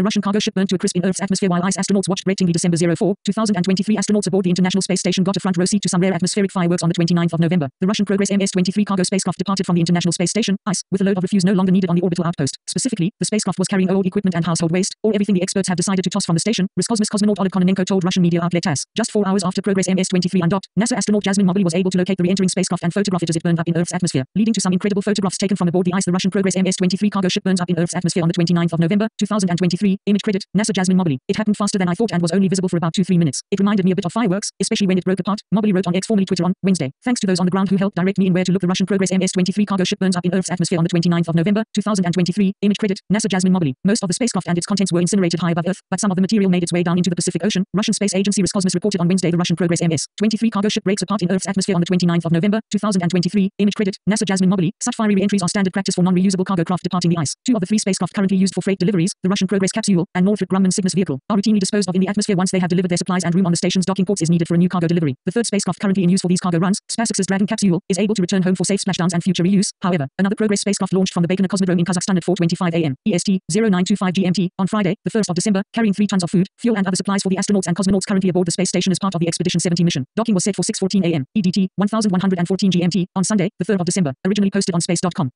A Russian cargo ship burned to a crisp in Earth's atmosphere while ISS astronauts watched breathtakingly December 04, 2023 astronauts aboard the International Space Station got a front row seat to some rare atmospheric fireworks on the 29th of November. The Russian Progress MS-23 cargo spacecraft departed from the International Space Station, ISS, with a load of refuse no longer needed on the orbital outpost. Specifically, the spacecraft was carrying old equipment and household waste, or everything the experts have decided to toss from the station, Roscosmos cosmonaut Oleg Kononenko told Russian media outlet TASS. Just four hours after Progress MS-23 undocked, NASA astronaut Jasmin Moghbeli was able to locate the re-entering spacecraft and photograph it as it burned up in Earth's atmosphere, leading to some incredible photographs taken from aboard the ISS. The Russian Progress MS-23 cargo ship burns up in Earth's atmosphere on the 29th of November, 2023. Image credit, NASA Jasmin Moghbeli. It happened faster than I thought and was only visible for about 2-3 minutes. It reminded me a bit of fireworks, especially when it broke apart, Moghbeli wrote on X formerly Twitter on Wednesday. Thanks to those on the ground who helped direct me in where to look the Russian Progress MS-23 cargo ship burns up in Earth's atmosphere on the 29th of November, 2023. Image credit, NASA Jasmin Moghbeli. Most of the spacecraft and its contents were incinerated high above Earth, but some of the material made its way down into the Pacific Ocean. Russian space agency Roscosmos reported on Wednesday the Russian Progress MS-23 cargo ship breaks apart in Earth's atmosphere on the 29th of November, 2023. Image credit, NASA Jasmin Moghbeli. Such fiery re-entries are standard practice for non-reusable cargo craft departing the ISS. Two of the three spacecraft currently used for freight deliveries, the Russian Progress capsule and Northrop Grumman Cygnus vehicle, are routinely disposed of in the atmosphere once they have delivered their supplies and room on the station's docking ports is needed for a new cargo delivery. The third spacecraft currently in use for these cargo runs, SpaceX's Dragon capsule, is able to return home for safe splashdowns and future reuse. However, another Progress spacecraft launched from the Baikonur Cosmodrome in Kazakhstan at 4:25 a.m. EST 0925 GMT on Friday, the 1st of December, carrying 3 tons of food, fuel and other supplies for the astronauts and cosmonauts currently aboard the space station as part of the Expedition 70 mission. Docking was set for 6:14 a.m. EDT 1114 GMT on Sunday, the 3rd of December, originally posted on space.com.